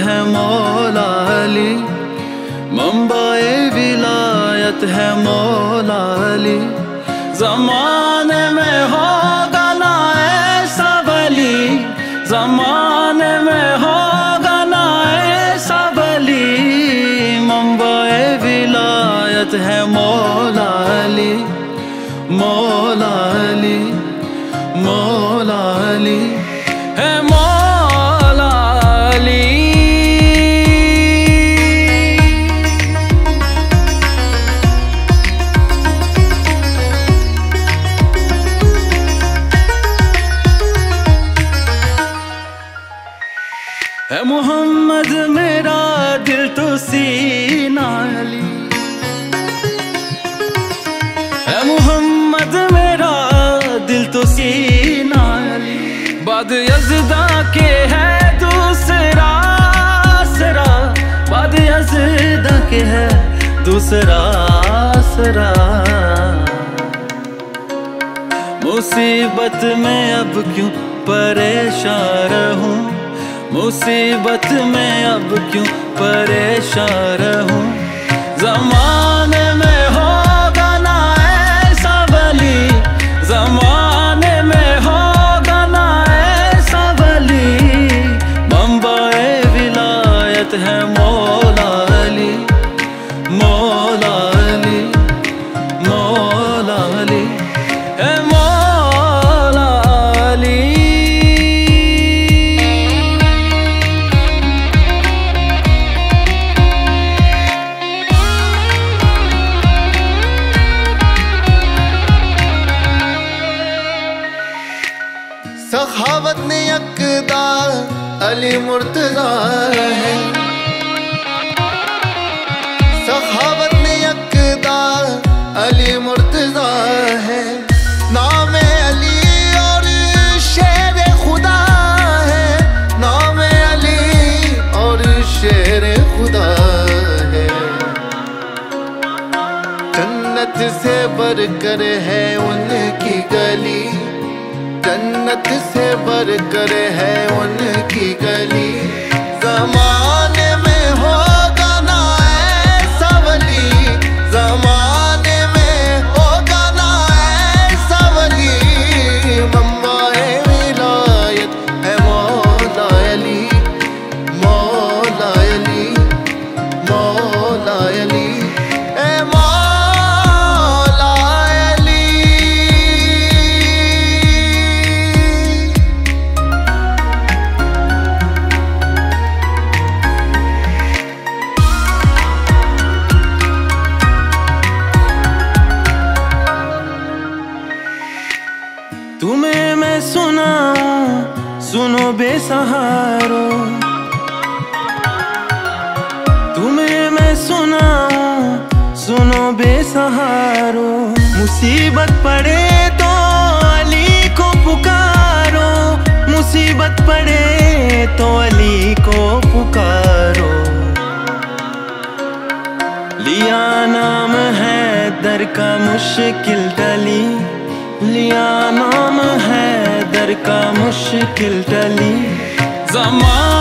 मौला अली। मुंबई विलायत है मौला अली। जमाने में होगा ना ऐसा वली। जमाने में होगा ना ऐसा वली। मुंबई विलायत है मौला अली। मौला अली मौला अली। मोहम्मद, मेरा दिल तो सीना अली। है मोहम्मद, मेरा दिल तो सीना अली। बाद यजदा के है दूसरा, सरा। बाद यजदा के है दूसरा, सरा। मुसीबत में अब क्यों परेशान रहूँ? मुसीबत में अब क्यों परेशान रहूँ? जमाने अली मुर्तजा है सखावत ने यकदा अली मुर्तजा है। नाम अली और शेर खुदा है। नाम अली और शेर खुदा है। जन्नत से बरकर है उनकी गली। जन्नत से बरकर है उनकी गली। जमाने तुम्हें मैं सुनाऊं सुनो बेसहारो। तुम्हें मैं सुनाऊं सुनो बेसहारो। मुसीबत पड़े तो अली को पुकारो। मुसीबत पड़े तो अली को पुकारो। लिया नाम है दर का मुश्किल टली। लिया नाम है दर का मुश्किल टली। जमाने